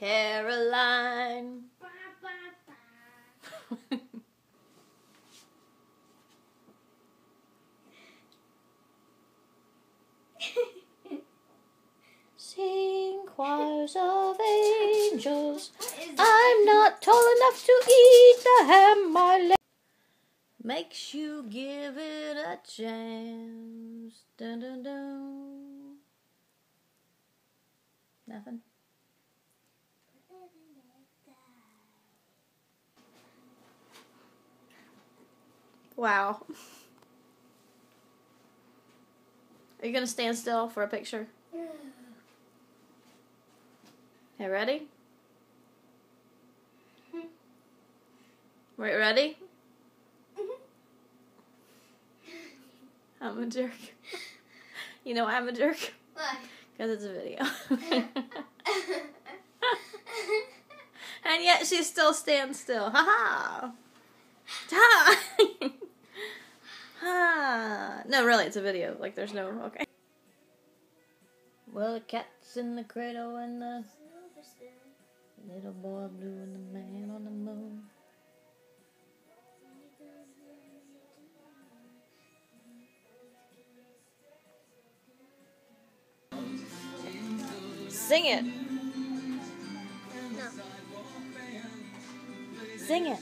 Caroline. Sing choirs of angels. I'm not tall enough to eat the ham my leg makes you give it a chance. Dun dun dun. Nothing. Wow. Are you gonna stand still for a picture? Yeah. Okay, ready? Mm-hmm. Wait, ready? Mm-hmm. I'm a jerk. You know why I'm a jerk? Why? Because it's a video. and yet she still stands still. Ha ha! Ha! No, really, it's a video. Like, there's no. Okay. Well, the cat's in the cradle and the little boy blue and the man on the moon. Sing it. No, Sing it.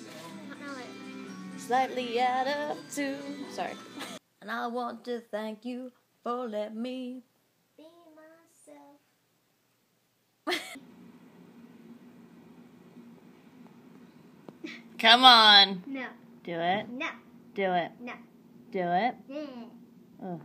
Don't know it. Slightly out of tune. Sorry. And I want to thank you for letting me. Be myself. Come on. No, Do it. no, Do it. no. Do it. Yeah.